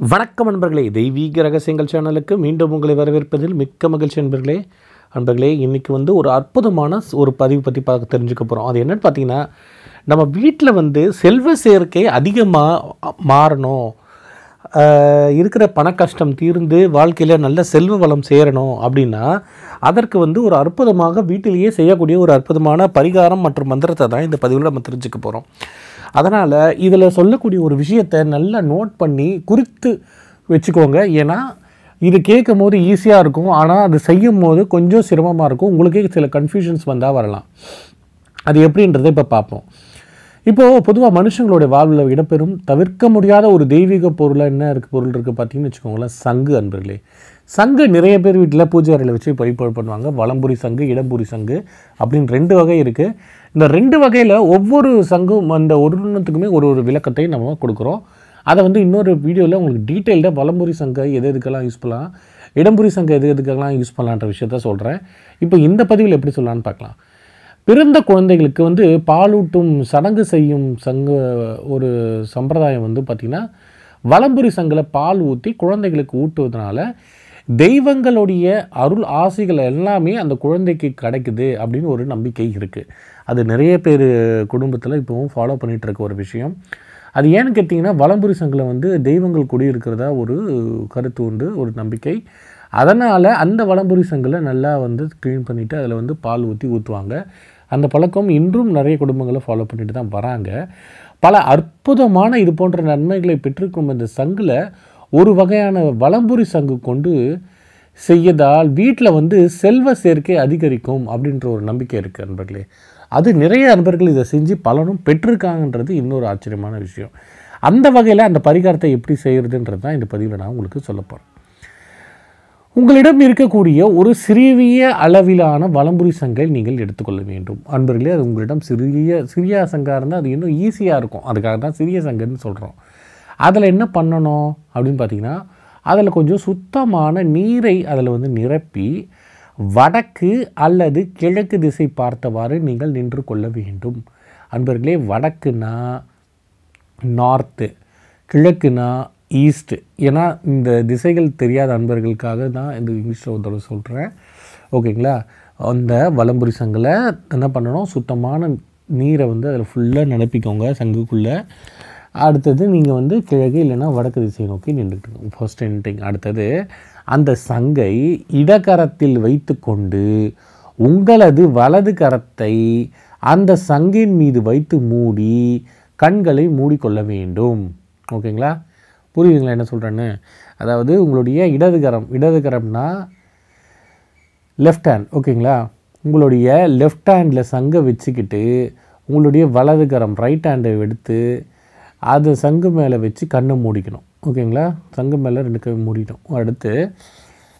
வணக்கம் நண்பர்களே. தெய்வீக ரகசியங்கள் சேனலுக்கு மீண்டும் உங்களை வரவேற்பதில் மிக்க மகிழ்ச்சி நண்பர்களே. நண்பர்களே இன்றைக்கி வந்து ஒரு அற்புதமான ஒரு பதிவு பற்றி பார்க்க தெரிஞ்சுக்க போகிறோம் அது என்னென்னு பார்த்தீங்கன்னா நம்ம வீட்டில் வந்து செல்வ சேர்க்கை அதிகமாக மாறணும். இருக்கிற பண கஷ்டம் தீர்ந்து வாழ்க்கையில் நல்ல செல்வ வளம் சேரணும் அப்படின்னா அதற்கு வந்து ஒரு அற்புதமாக வீட்டிலேயே செய்யக்கூடிய ஒரு அற்புதமான பரிகாரம் மற்றும் மந்திரத்தை தான் இந்த பதிவில் நம்ம தெரிஞ்சுக்க போகிறோம் அதனால் இதில் சொல்லக்கூடிய ஒரு விஷயத்தை நல்லா நோட் பண்ணி குறித்து வச்சுக்கோங்க. ஏன்னா இது கேட்கும் போது ஈஸியாக இருக்கும். ஆனால் அது செய்யும் போது கொஞ்சம் சிரமமாக இருக்கும். உங்களுக்கே சில கன்ஃபியூஷன்ஸ் வந்தால் வரலாம். அது எப்படின்றதை இப்போ பார்ப்போம். இப்போது பொதுவாக மனுஷங்களுடைய வாழ்வில் இடம்பெறும் தவிர்க்க முடியாத ஒரு தெய்வீக பொருளாக என்ன இருக்குது பொருள் இருக்குது பார்த்தீங்கன்னு வச்சுக்கோங்களேன் சங்கு அன்பர்களே. சங்கு நிறைய பேர் வீட்டில் பூஜை அறையில் வச்சு வழிபாடு பண்ணுவாங்க. வலம்புரி சங்கு இடம்புரி சங்கு அப்படின்னு ரெண்டு வகை இருக்குது இந்த ரெண்டு வகையில் ஒவ்வொரு சங்கும் அந்த ஒருத்துக்குமே ஒரு ஒரு விளக்கத்தை நம்ம கொடுக்குறோம். அதை வந்து இன்னொரு வீடியோவில் உங்களுக்கு டீட்டெயில்டாக வலம்புரி சங்கை எது எதுக்கெல்லாம் யூஸ் பண்ணலாம் இடம்புரி சங்கை எது எதுக்கெல்லாம் யூஸ் பண்ணலான்ற விஷயத்த சொல்கிறேன் இப்போ இந்த பதிவில் எப்படி சொல்லலான்னு பார்க்கலாம். பிறந்த குழந்தைகளுக்கு வந்து பாலூட்டும் சடங்கு செய்யும் சங்க ஒரு சம்பிரதாயம் வந்து பார்த்திங்கன்னா வலம்புரி சங்கில் பால் ஊற்றி குழந்தைகளுக்கு ஊட்டுவதனால தெய்வங்களுடைய அருள் ஆசைகள் எல்லாமே அந்த குழந்தைக்கு கிடைக்குது அப்படின்னு ஒரு நம்பிக்கை இருக்குது அது நிறைய பேர் குடும்பத்தில் இப்போவும் ஃபாலோ பண்ணிகிட்ருக்க ஒரு விஷயம். அது ஏன்னு கேட்டிங்கன்னா வலம்புரி சங்கில் வந்து தெய்வங்கள் குடியிருக்கிறதா ஒரு கருத்து உண்டு ஒரு நம்பிக்கை. அதனால் அந்த வலம்புரி சங்கில் நல்லா வந்து க்ளீன் பண்ணிவிட்டு அதில் வந்து பால் ஊற்றி ஊற்றுவாங்க அந்த பழக்கம் இன்றும் நிறைய குடும்பங்களை ஃபாலோ பண்ணிட்டு தான் வராங்க. பல அற்புதமான இது போன்ற நன்மைகளை பெற்றிருக்கும் இந்த சங்கில் ஒரு வகையான வளம்புரி சங்கு கொண்டு செய்யதால் வீட்டில் வந்து செல்வ சேர்க்கை அதிகரிக்கும் அப்படின்ற ஒரு நம்பிக்கை இருக்குது நண்பர்களே. அது நிறைய நண்பர்கள் இதை செஞ்சு பலனும் பெற்றிருக்காங்கன்றது இன்னொரு ஆச்சரியமான விஷயம். அந்த வகையில் அந்த பரிகாரத்தை எப்படி செய்கிறதுன்றது தான் இந்த பதிவில் நான் உங்களுக்கு சொல்ல போகிறேன் உங்களிடம் இருக்கக்கூடிய ஒரு சிறிய அளவிலான வலம்புரி சங்கை நீங்கள் எடுத்துக்கொள்ள வேண்டும். அன்பர்களே அது உங்களிடம் சிறிய சிறிய சங்கா இருந்தால் அது இன்னும் ஈஸியாக இருக்கும். அதுக்காக தான் சிறிய சங்கன்னு சொல்கிறோம் அதில் என்ன பண்ணணும் அப்படின்னு பார்த்தீங்கன்னா அதில் கொஞ்சம் சுத்தமான நீரை அதில் வந்து நிரப்பி வடக்கு அல்லது கிழக்கு திசை பார்த்தவாறு நீங்கள் நின்று கொள்ள வேண்டும். அன்பர்களே வடக்குன்னா நார்த்து கிழக்குனா ஈஸ்ட்டு ஏன்னா இந்த திசைகள் தெரியாத அன்பர்களுக்காக தான் இந்த இங்கிலீஷில் ஒரு தடவை சொல்கிறேன் ஓகேங்களா? அந்த வலம்புரி சங்கில் என்ன பண்ணணும்? சுத்தமான நீரை வந்து அதில் ஃபுல்லாக நினப்பிக்கோங்க சங்குக்குள்ளே. அடுத்தது நீங்கள் வந்து கிழக்கு இல்லைன்னா வடக்கு திசையை நோக்கி நின்றுட்டு ஃபர்ஸ்ட் என்டிங் அடுத்தது அந்த சங்கை இடக்கரத்தில் வைத்துக்கொண்டு உங்களது வலது கரத்தை அந்த சங்கின் மீது வைத்து மூடி கண்களை மூடிக்கொள்ள வேண்டும். ஓகேங்களா? புரியுதுங்களா என்ன சொல்கிறேன்னு அதாவது உங்களுடைய இடதுகரம் இடதுகரம்னா லெஃப்ட் ஹேண்ட் ஓகேங்களா? உங்களுடைய லெஃப்ட் ஹேண்டில் சங்கை வச்சுக்கிட்டு உங்களுடைய வலது கரம் ரைட் ஹேண்டை எடுத்து அது சங்கு மேலே வச்சு கண்ணை மூடிக்கணும். ஓகேங்களா? சங்கு மேலே ரெண்டு கை மூடிக்கணும். அடுத்து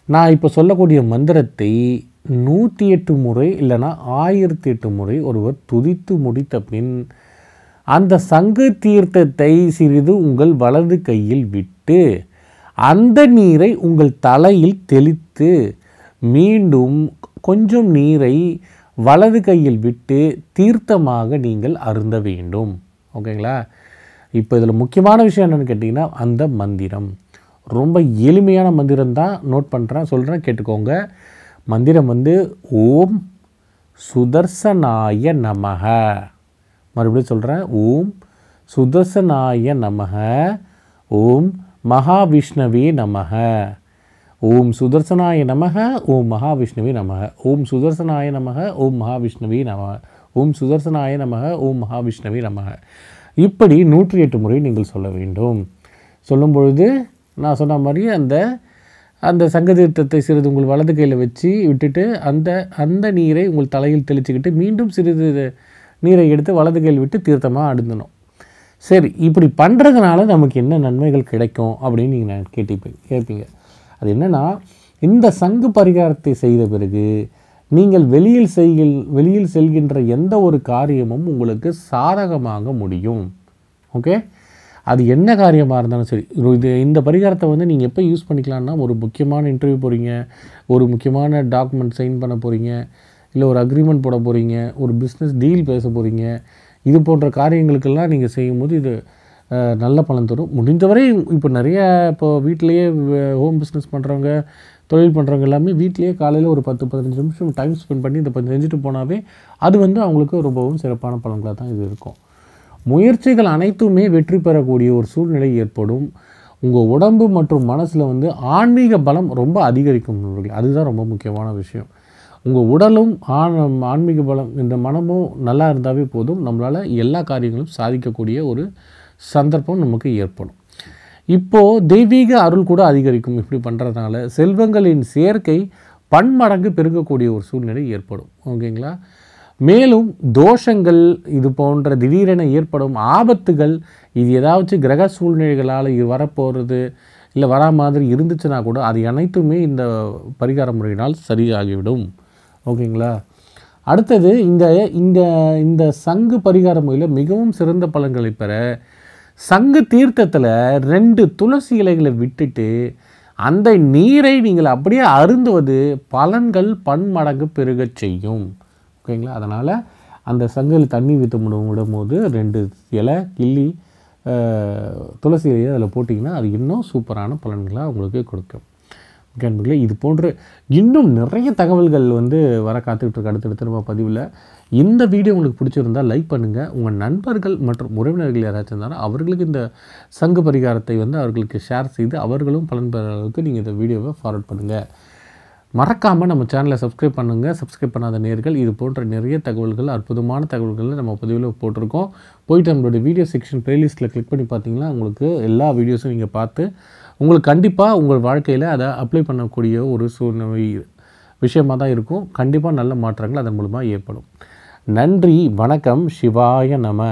நான் இப்போ சொல்லக்கூடிய மந்திரத்தை நூற்றி எட்டு முறை இல்லைன்னா ஆயிரத்தி எட்டு முறை ஒருவர் துதித்து முடித்த பின் அந்த சங்கு தீர்த்தத்தை சிறிது உங்கள் வலது கையில் விட்டு அந்த நீரை உங்கள் தலையில் தெளித்து மீண்டும் கொஞ்சம் நீரை வலது கையில் விட்டு தீர்த்தமாக நீங்கள் அருந்த வேண்டும். ஓகேங்களா? இப்போ இதில் முக்கியமான விஷயம் என்னென்னு கேட்டிங்கன்னா அந்த மந்திரம். ரொம்ப எளிமையான மந்திரம் தான். நோட் பண்ணுறேன் சொல்கிறேன் கேட்டுக்கோங்க. மந்திரம் வந்து ஓம் சுதர்சனாய நமக மறுபடியும் சொல்கிறேன் ஓம் சுதர்சனாய நமக. ஓம் மகாவிஷ்ணவே நமக. ஓம் சுதர்சனாய நமக. ஓம் மகாவிஷ்ணுவே நமக. ஓம் சுதர்சனாய நமக. ஓம் மகாவிஷ்ணுவே நமக ஓம் சுதர்சனாய நமக. ஓம் மகாவிஷ்ணுவே நமக. இப்படி நூற்றி எட்டு முறை நீங்கள் சொல்ல வேண்டும். சொல்லும் பொழுது நான் சொன்ன மாதிரி அந்த அந்த சங்கதீர்த்தத்தை சிறிது உங்கள் வலது கையில் வச்சு விட்டுட்டு அந்த அந்த நீரை உங்கள் தலையில் தெளிச்சுக்கிட்டு மீண்டும் சிறிது நீரை எடுத்து வலது கையில் விட்டு தீர்த்தமாக அடுந்தணும். சரி இப்படி பண்ணுறதுனால நமக்கு என்ன நன்மைகள் கிடைக்கும் அப்படின்னு நீங்கள் கேட்டிப்பீங்க கேட்பீங்க. அது என்னென்னா இந்த சங்கு பரிகாரத்தை செய்த பிறகு நீங்கள் வெளியில் செய்கில் வெளியில் செல்கின்ற எந்த ஒரு காரியமும் உங்களுக்கு சாதகமாக முடியும். ஓகே? அது என்ன காரியமாக இருந்தாலும் சரி. இது இந்த பரிகாரத்தை வந்து நீங்கள் எப்போ யூஸ் பண்ணிக்கலான்னா ஒரு முக்கியமான இன்டர்வியூ போகிறீங்க ஒரு முக்கியமான டாக்குமெண்ட் சைன் பண்ண போகிறீங்க இல்லை ஒரு அக்ரிமெண்ட் போட போகிறீங்க ஒரு பிஸ்னஸ் டீல் பேச போகிறீங்க இது போன்ற காரியங்களுக்கெல்லாம் நீங்கள் செய்யும்போது இது நல்ல பலன் தரும். முடிந்தவரை இப்போ நிறைய இப்போ வீட்டிலையே ஹோம் பிஸ்னஸ் பண்ணுறவங்க தொழில் பண்ணுறவங்க எல்லாமே வீட்டிலேயே காலையில் ஒரு பத்து பதினஞ்சு நிமிஷம் டைம் ஸ்பெண்ட் பண்ணி இதை செஞ்சுட்டு போனாவே அது வந்து அவங்களுக்கு ரொம்பவும் சிறப்பான பலன்களாக தான் இது இருக்கும். முயற்சிகள் அனைத்துமே வெற்றி பெறக்கூடிய ஒரு சூழ்நிலை ஏற்படும். உங்கள் உடம்பு மற்றும் மனசில் வந்து ஆன்மீக பலம் ரொம்ப அதிகரிக்கும் அதுதான் ரொம்ப முக்கியமான விஷயம். உங்கள் உடலும் ஆன் ஆன்மீக பலம் இந்த மனமும் நல்லா இருந்தாவே போதும். நம்மளால் எல்லா காரியங்களும் சாதிக்கக்கூடிய ஒரு சந்தர்ப்பம் நமக்கு ஏற்படும். இப்போது தெய்வீக அருள் கூட அதிகரிக்கும். இப்படி பண்ணுறதுனால செல்வங்களின் சேர்க்கை பன்மடங்கு பெருகக்கூடிய ஒரு சூழ்நிலை ஏற்படும். ஓகேங்களா? மேலும் தோஷங்கள் இது போன்ற திடீரென ஏற்படும் ஆபத்துகள் இது ஏதாச்சும் கிரக சூழ்நிலைகளால் இது வரப்போகிறது இல்லை வரா மாதிரி இருந்துச்சுன்னா கூட அது அனைத்துமே இந்த பரிகார முறையினால் சரியாகிவிடும். ஓகேங்களா? அடுத்தது இந்த இந்த இந்த சங்கு பரிகார முறையில் மிகவும் சிறந்த பலன்களை பெற சங்கு தீர்த்தத்தில் ரெண்டு துளசி இலைகளை விட்டுட்டு அந்த நீரை நீங்கள் அப்படியே அருந்துவது பலன்கள் பன்மடங்கு பெருகச் செய்யும். ஓகேங்களா? அதனால் அந்த சங்கில் தண்ணி விட்டு விடும் விடும்போது ரெண்டு இலை கிள்ளி துளசி இலையை அதில் போட்டிங்கன்னா அது இன்னும் சூப்பரான பலன்களாக உங்களுக்கு கொடுக்கும். நண்பர்களே இது போன்ற இன்னும் நிறைய தகவல்கள் வந்து வர காத்துக்கிட்டு இருக்கு அடுத்தடுத்து நம்ம பதிவில். இந்த வீடியோ உங்களுக்கு பிடிச்சிருந்தா லைக் பண்ணுங்கள் உங்கள் நண்பர்கள் மற்றும் உறவினர்கள் யாராச்சும் இருந்தாலும் அவர்களுக்கு இந்த சங்கு பரிகாரத்தை வந்து அவர்களுக்கு ஷேர் செய்து அவர்களும் பலன் பெற அளவுக்கு நீங்கள் இந்த வீடியோவை ஃபார்வர்ட் பண்ணுங்கள் மறக்காமல் நம்ம சேனலை சப்ஸ்கிரைப் பண்ணுங்கள் சப்ஸ்கிரைப் பண்ணாத நேர்கள் இது போன்ற நிறைய தகவல்கள் அற்புதமான தகவல்களை நம்ம பதிவில் போட்டிருக்கோம். போயிட்டு நம்மளுடைய வீடியோ செக்ஷன் ப்ளேலிஸ்ட்டில் கிளிக் பண்ணி பார்த்தீங்கன்னா உங்களுக்கு எல்லா வீடியோஸும் நீங்கள் பார்த்து உங்களுக்கு கண்டிப்பாக உங்கள் வாழ்க்கையில் அதை அப்ளை பண்ணக்கூடிய ஒரு சூழ்நிலை விஷயமாக தான் இருக்கும். கண்டிப்பாக நல்ல மாற்றங்கள் அதன் மூலமாக ஏற்படும். நன்றி வணக்கம் சிவாய நம.